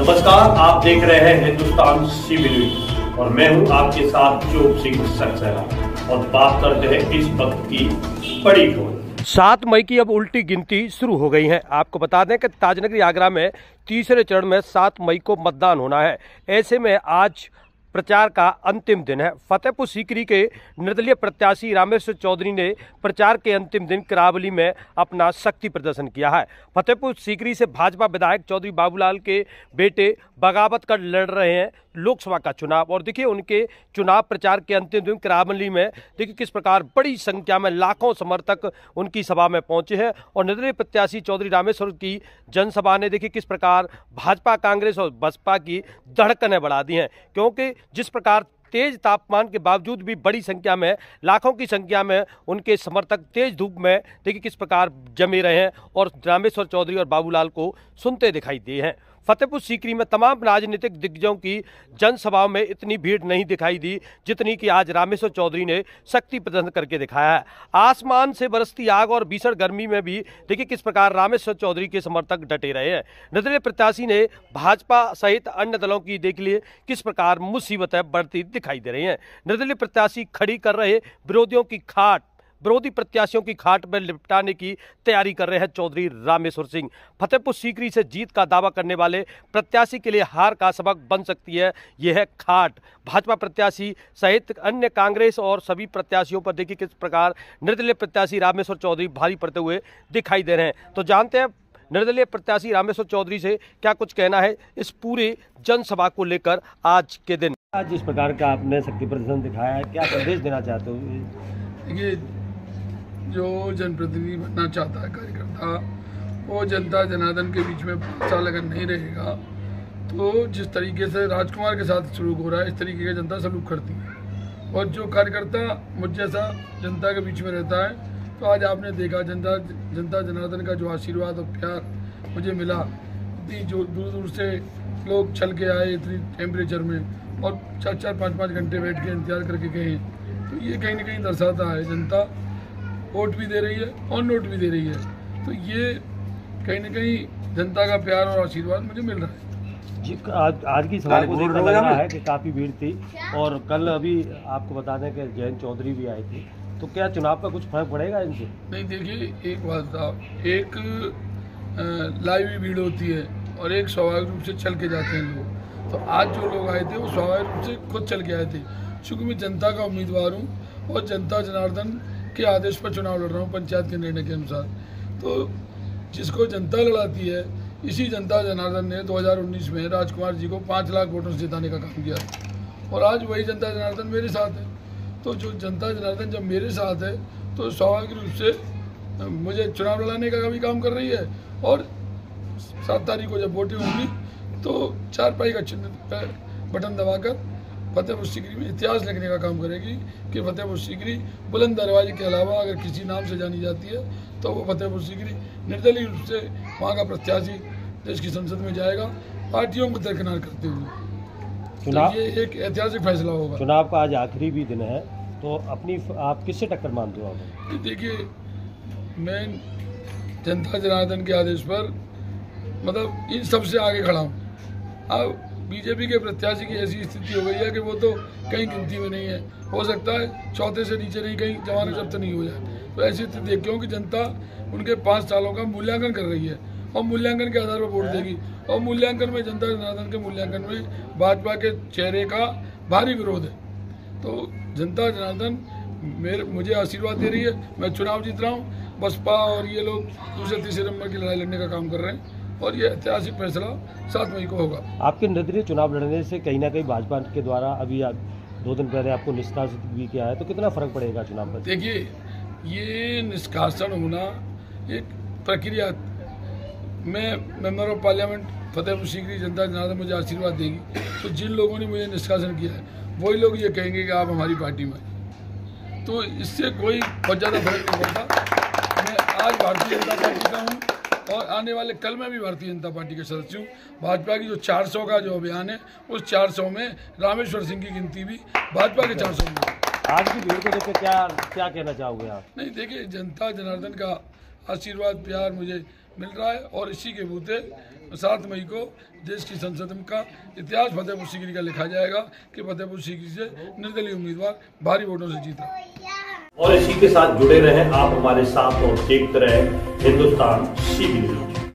नमस्कार, आप देख रहे हैं हिंदुस्तान सिविल न्यूज़। और मैं हूँ आपके साथ चोप सिंह सक्सेना। और बात करते हैं इस वक्त की बड़ी खबर। सात मई की अब उल्टी गिनती शुरू हो गई है। आपको बता दें कि ताजनगरी आगरा में तीसरे चरण में सात मई को मतदान होना है। ऐसे में आज प्रचार का अंतिम दिन है। फतेहपुर सीकरी के निर्दलीय प्रत्याशी रामेश्वर चौधरी ने प्रचार के अंतिम दिन करावली में अपना शक्ति प्रदर्शन किया है। फतेहपुर सीकरी से भाजपा विधायक चौधरी बाबूलाल के बेटे बगावत कर लड़ रहे हैं लोकसभा का चुनाव। और देखिए, उनके चुनाव प्रचार के अंतिम दिन करावली में, देखिए किस प्रकार बड़ी संख्या में लाखों समर्थक उनकी सभा में पहुँचे हैं। और निर्दलीय प्रत्याशी चौधरी रामेश्वर की जनसभा ने, देखिए किस प्रकार भाजपा, कांग्रेस और बसपा की धड़कनें बढ़ा दी हैं। क्योंकि जिस प्रकार तेज तापमान के बावजूद भी बड़ी संख्या में, लाखों की संख्या में उनके समर्थक तेज धूप में, देखिए किस प्रकार जमे रहे हैं और रामेश्वर चौधरी और बाबूलाल को सुनते दिखाई दिए हैं। फतेहपुर सीकरी में तमाम राजनीतिक दिग्गजों की जनसभाओं में इतनी भीड़ नहीं दिखाई दी, जितनी कि आज रामेश्वर चौधरी ने शक्ति प्रदर्शन करके दिखाया है। आसमान से बरसती आग और भीषण गर्मी में भी देखिए किस प्रकार रामेश्वर चौधरी के समर्थक डटे रहे हैं। निर्दलीय प्रत्याशी ने भाजपा सहित अन्य दलों की देख लिए किस प्रकार मुसीबतें बढ़ती दिखाई दे रही हैं। निर्दलीय प्रत्याशी खड़ी कर रहे विरोधियों की खाट विरोधी प्रत्याशियों की खाट में लिपटाने की तैयारी कर रहे हैं चौधरी रामेश्वर सिंह। फतेहपुर सीकरी से जीत का दावा करने वाले प्रत्याशी के लिए हार का सबक बन सकती है यह है खाट। भाजपा प्रत्याशी सहित अन्य कांग्रेस और सभी प्रत्याशियों पर देखिए किस प्रकार निर्दलीय प्रत्याशी रामेश्वर चौधरी भारी पड़ते हुए दिखाई दे रहे हैं। तो जानते हैं निर्दलीय प्रत्याशी रामेश्वर चौधरी से क्या कुछ कहना है इस पूरे जनसभा को लेकर आज के दिन? आज जिस प्रकार का आपने शक्ति प्रदर्शन दिखाया है क्या संदेश देना चाहते हो? देखिए जो जनप्रतिनिधि बनना चाहता है कार्यकर्ता, वो जनता जनार्दन के बीच में पाँच अगर नहीं रहेगा तो जिस तरीके से राजकुमार के साथ सलूक हो रहा है, इस तरीके का जनता सलूक करती है। और जो कार्यकर्ता मुझ जैसा जनता के बीच में रहता है तो आज आपने देखा, जनता जनता जनार्दन का जो आशीर्वाद और प्यार मुझे मिला, इतनी जो दूर दूर से लोग चल के आए इतनी टेम्परेचर में, और चार चार, पाँच पाँच घंटे बैठ के इंतज़ार करके गए तो ये कहीं ना कहीं दर्शाता है जनता वोट भी दे रही है और नोट भी दे रही है। तो ये कहीं ना कहीं जनता का प्यार और आशीर्वाद मुझे मिल रहा है। जी आज आज की सभा को देखकर लग रहा है कि काफ़ी भीड़ थी और कल अभी आपको बता दें कि जयंत चौधरी भी आए थे। तो क्या चुनाव का कुछ फ़र्क पड़ेगा इनसे? नहीं देखिए एक बात था एक लाइव भीड़ होती है और एक स्वाभाविक रूप से चल के जाते हैं लोग। तो आज जो लोग आए थे वो स्वाभाविक रूप से खुद चल के आए थे। चूँकि मैं जनता का उम्मीदवार हूँ और जनता जनार्दन के आदेश पर चुनाव लड़ रहा हूँ, पंचायत के निर्णय के अनुसार। तो जिसको जनता लड़ाती है, इसी जनता जनार्दन ने 2019 में राजकुमार जी को पाँच लाख वोटों से जिताने का काम किया। और आज वही जनता जनार्दन मेरे साथ है। तो जो जनता जनार्दन जब मेरे साथ है तो स्वाभाविक रूप से मुझे चुनाव लड़ाने का भी काम कर रही है। और सात तारीख को जब वोटिंग होगी तो चार पाई का चिन्ह बटन दबाकर फतेहपुर सीकरी में इतिहास लिखने का काम करेगी कि फतेहपुर सीकरी बुलंद दरवाजे के अलावा अगर किसी नाम से जानी जाती है तो वो फतेहपुर सीकरी निर्दलीय रूप से वहाँ का प्रत्याशी देश की संसद में जाएगा पार्टियों को दरकिनार करते हुए। चुनाव तो ये एक ऐतिहासिक फैसला होगा। चुनाव का आज आखिरी भी दिन है तो अपनी आप किससे टक्कर मानते हो आप? देखिए मैं जनता जनार्दन के आदेश पर मतलब इन सबसे आगे खड़ा हूँ। अब बीजेपी के प्रत्याशी की ऐसी स्थिति हो गई है कि वो तो कहीं गिनती में नहीं है। हो सकता है चौथे से नीचे नहीं कहीं जमानत जब्त नहीं हो जाए। तो ऐसी स्थिति है क्योंकि जनता उनके पाँच सालों का मूल्यांकन कर रही है और मूल्यांकन के आधार पर वोट देगी। और मूल्यांकन में जनता जनार्दन के मूल्यांकन में भाजपा के चेहरे का भारी विरोध है। तो जनता जनार्दन मेरे मुझे आशीर्वाद दे रही है। मैं चुनाव जीत रहा हूँ। बसपा और ये लोग दूसरे तीसरे नंबर की लड़ाई लड़ने का काम कर रहे हैं। और ये ऐतिहासिक फैसला सात मई को होगा। आपके निर्दलीय चुनाव लड़ने से कहीं ना कहीं भाजपा के द्वारा अभी आप दो दिन पहले आपको निष्कासित भी किया है तो कितना फ़र्क पड़ेगा चुनाव पर? देखिए ये निष्कासन होना एक प्रक्रिया मैं member of parliament Fatehpur Sikri जनता जनार्दन मुझे आशीर्वाद देगी। तो जिन लोगों ने मुझे निष्कासन किया है वही लोग ये कहेंगे कि आप हमारी पार्टी में तो इससे कोई बहुत ज़्यादा फ़र्क नहीं पड़ता। मैं आज भारतीय जनता पार्टी का हूँ। और आने वाले कल में भी भारतीय जनता पार्टी के सदस्य हूँ। भाजपा की जो 400 का जो अभियान है उस 400 में रामेश्वर सिंह की गिनती भी भाजपा के 400 में। आज की भीड़ को लेकर क्या क्या कहना चाहोगे आप? नहीं देखिए जनता जनार्दन का आशीर्वाद प्यार मुझे मिल रहा है और इसी के बूते सात मई को देश की संसद का इतिहास फतेहपुर सीकरी का लिखा जाएगा कि फतेहपुर सीकरी से निर्दलीय उम्मीदवार भारी वोटों से जीता। और इसी के साथ जुड़े रहें। आप हमारे साथ और देखते रहें हिंदुस्तान सी